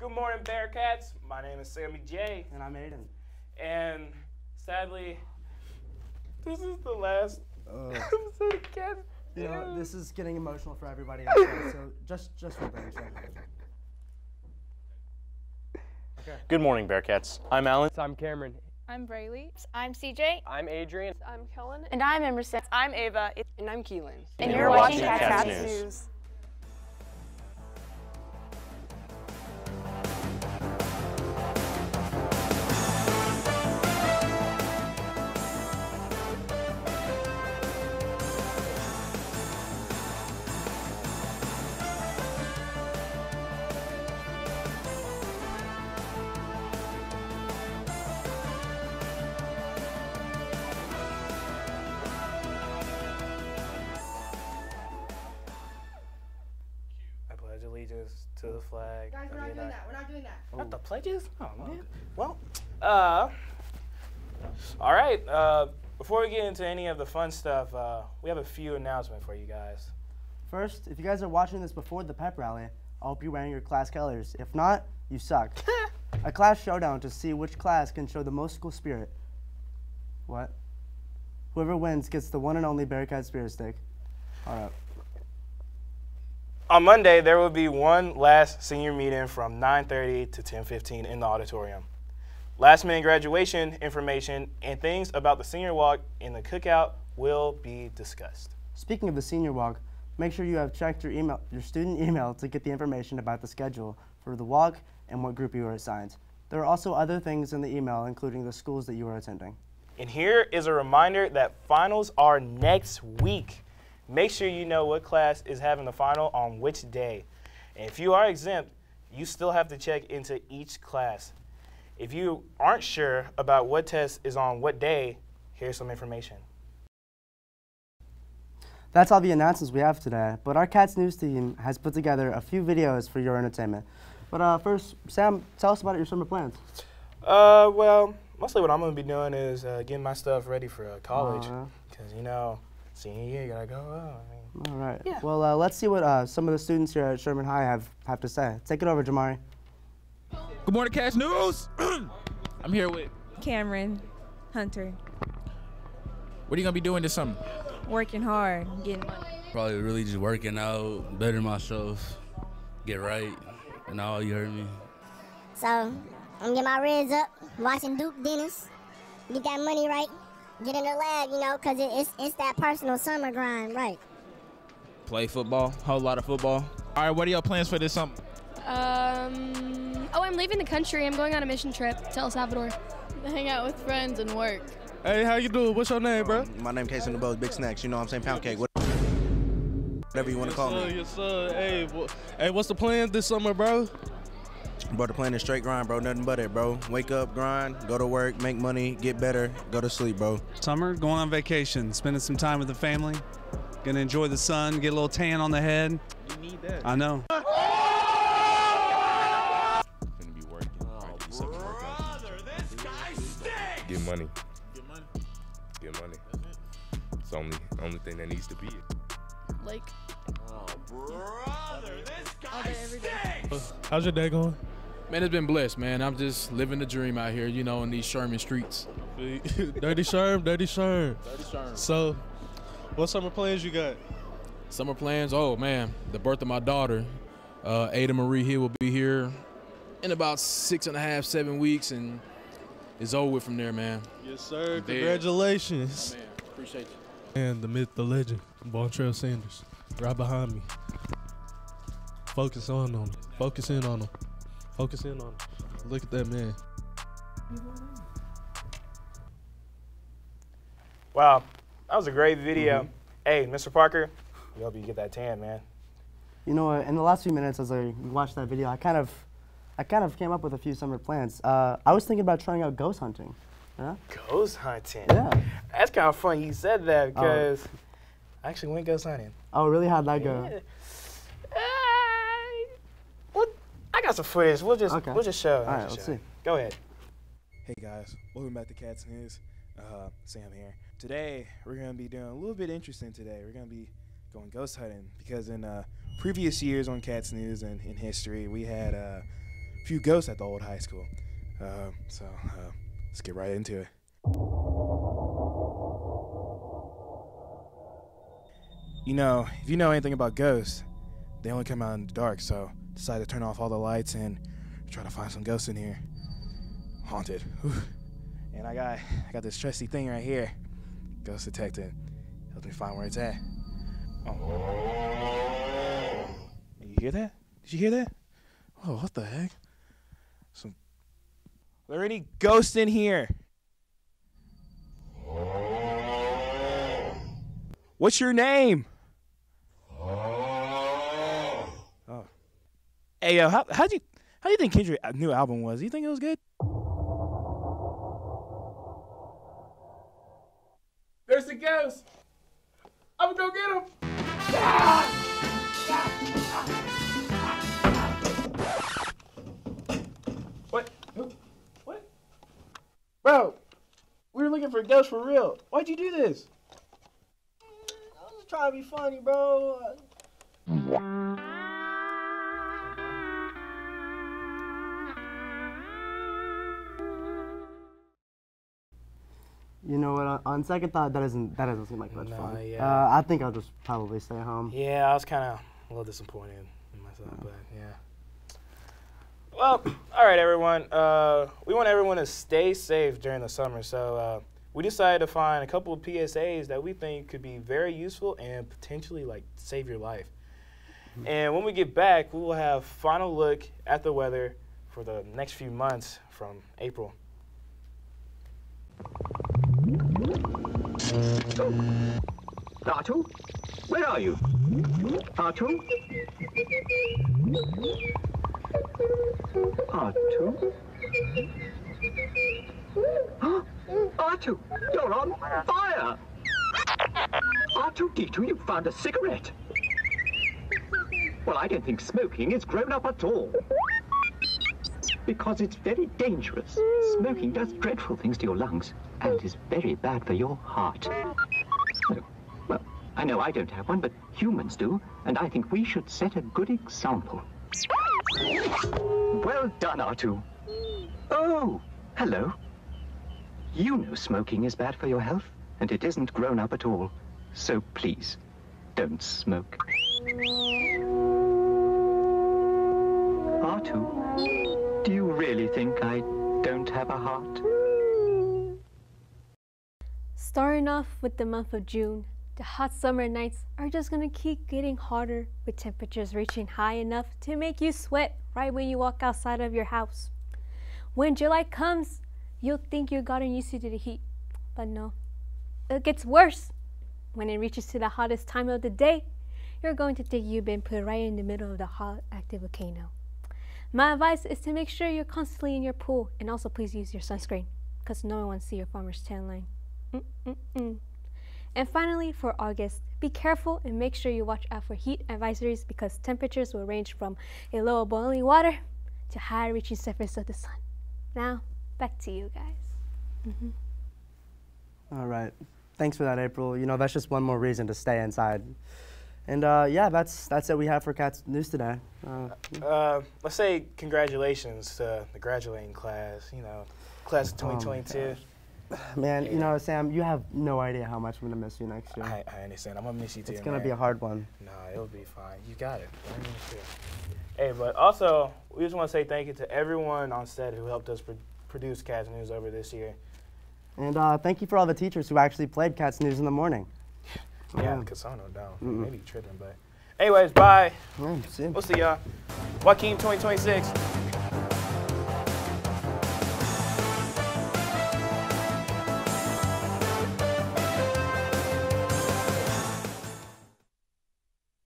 Good morning, Bearcats. My name is Sammy J. And I'm Aiden. And sadly, this is the last Uh, episode of Cats. you know, this is getting emotional for everybody else, so just just for Barry. Okay. Good morning, Bearcats. I'm Alan. I'm Cameron. I'm Braylee. I'm CJ. I'm Adrian. I'm Kellen. And I'm Emerson. I'm Ava. And I'm Keelan. And, you're you're watching watching Cats Cats News. News. To the flag. Guys, we're not doing that. We're not doing that. Not the pledges? Oh, man. Well, uh, all right. Uh, before we get into any of the fun stuff, uh, we have a few announcements for you guys. First, if you guys are watching this before the pep rally, I hope you're wearing your class colors. If not, you suck. A class showdown to see which class can show the most school spirit. What? Whoever wins gets the one and only Bearcat Spirit Stick. All right. On Monday, there will be one last senior meeting from 9:30 to 10:15 in the auditorium. Last minute graduation information and things about the senior walk and the cookout will be discussed. Speaking of the senior walk, make sure you have checked your email, your student email to get the information about the schedule for the walk and what group you are assigned. There are also other things in the email, including the schools that you are attending. And here is a reminder that finals are next week. Make sure you know what class is having the final on which day. And if you are exempt, you still have to check into each class. If you aren't sure about what test is on what day, here's some information. That's all the announcements we have today, but our Cats News team has put together a few videos for your entertainment. But uh, first, Sam, tell us about your summer plans. Uh, well, mostly what I'm gonna be doing is uh, getting my stuff ready for uh, college, Uh, cause you know, senior year, you gotta go. out. I mean, all right. Yeah. Well, uh, let's see what uh, some of the students here at Sherman High have, have to say. Take it over, Jamari. Good morning, Cats News. I'm here with. Cameron Hunter, What are you gonna be doing this summer? working hard, getting money. Probably really just working out, better myself, get right, and all you heard me. So, I'm gonna get my ribs up, watching Duke Dennis, get that money right, get in the lab, you know, because it, it's, it's that personal summer grind, right? Play football, whole lot of football. All right, what are your plans for this summer? Um. Oh, I'm leaving the country. I'm going on a mission trip to El Salvador. Hang out with friends and work. Hey, how you doing? What's your name, bro? My name Case in the Boat, Big Snacks. You know what I'm saying? Pound cake. What- Whatever you want to call me. Yes, sir. Hey, hey, what's the plans this summer, bro? Bro, the plan is straight grind, bro. Nothing but it, bro. Wake up, grind, go to work, make money, get better, go to sleep, bro. Summer, going on vacation, spending some time with the family. Gonna enjoy the sun, get a little tan on the head. You need that. I know. Gonna be working. Oh, Alright, do something to work out. Get money. Get money. Get money. It's the only only thing that needs to be. Like. Oh, brother, this guy every day. How's your day going? Man, it's been blessed, man. I'm just living the dream out here, you know, in these Sherman streets. dirty Sherm, dirty Sherm. Dirty Sherm. So, what summer plans you got? Summer plans, oh man, the birth of my daughter, uh, Ada Marie here will be here in about six and a half, seven weeks, and it's over from there, man. Yes, sir. I'm. Congratulations. Man, appreciate you. And the myth, the legend, Bontrell Sanders, right behind me. Focus on them. Focus in on him. Focus in on him. Look at that man. Wow, that was a great video. Hey, Mr. Parker, we hope you get that tan, man. You know? In the last few minutes, as I watched that video, I kind of, I kind of came up with a few summer plans. Uh, I was thinking about trying out ghost hunting. Yeah. Ghost hunting. Yeah. That's kind of funny you said that because I actually went ghost hunting. Oh, really? How'd that go? Yeah. Uh, well, I got some footage. We'll just Okay. we'll just show. All right, let's see. Go ahead. Hey guys, welcome back to Cats News. Uh, Sam here. Today we're gonna be doing a little bit interesting. Today we're gonna be going ghost hunting because in uh, previous years on Cats News and in history we had uh, few ghosts at the old high school. Uh, so uh, let's get right into it. You know, if you know anything about ghosts, they only come out in the dark. So decided to turn off all the lights and try to find some ghosts in here. Haunted. Whew. And I got I got this trusty thing right here. Ghost detector. Helps me find where it's at. Oh. You hear that? Did you hear that? Oh, what the heck? Some. Are there any ghosts in here? What's your name? Oh. Hey yo, how how do you how do you think Kendrick's new album was? Do you think it was good? There's the ghost. I'm gonna go get him. What? What? Bro, we were looking for ghosts for real. Why'd you do this? I was trying to be funny, bro. You know what? On, on second thought, that isn't that doesn't seem like much Nah, fun. yeah. Uh, I think I'll just probably stay home. Yeah, I was kind of a little disappointed in myself, but yeah. Well, all right, everyone. Uh, we want everyone to stay safe during the summer, so uh, we decided to find a couple of PSAs that we think could be very useful and potentially like save your life. And when we get back, we will have final look at the weather for the next few months from April. R2? Where are you? R2? R2? R2, you're on fire! R2D2, you found a cigarette! Well, I don't think smoking is grown up at all. Because it's very dangerous. Smoking does dreadful things to your lungs and is very bad for your heart. Well, I know I don't have one, but humans do, and I think we should set a good example. Well done, R2. Oh, hello. You know smoking is bad for your health, and it isn't grown up at all. So please, don't smoke. R2, do you really think I don't have a heart? Starting off with the month of June, the hot summer nights are just gonna keep getting hotter with temperatures reaching high enough to make you sweat right when you walk outside of your house. When July comes, you'll think you've gotten used to the heat, but no. It gets worse. When it reaches to the hottest time of the day, you're going to think you've been put right in the middle of the hot active volcano. My advice is to make sure you're constantly in your pool and also please use your sunscreen because no one wants to see your farmer's tan line. Mm-mm-mm. And finally, for August, be careful and make sure you watch out for heat advisories because temperatures will range from a low of boiling water to high reaching surface of the sun. Now, back to you guys. Mhm. All right. Thanks for that, April. You know, that's just one more reason to stay inside. And uh, yeah, that's that's it we have for Cats News today. Uh, Uh, let's say congratulations to the graduating class. You know, class of Oh my 2022. man, you know, Sam, you have no idea how much I'm gonna miss you next year. I, I understand. I'm gonna miss you too. it's gonna man. be a hard one. Nah, it'll be fine. You got it. What mean to? Hey, but also, we just want to say thank you to everyone on set who helped us pro- produce Cats News over this year. And uh, thank you for all the teachers who actually played Cats News in the morning. Yeah, Yeah. Casano down. Mm-mm. Maybe tripping, but. Anyways, bye. Yeah, see. We'll see y'all. Joaquin 2026.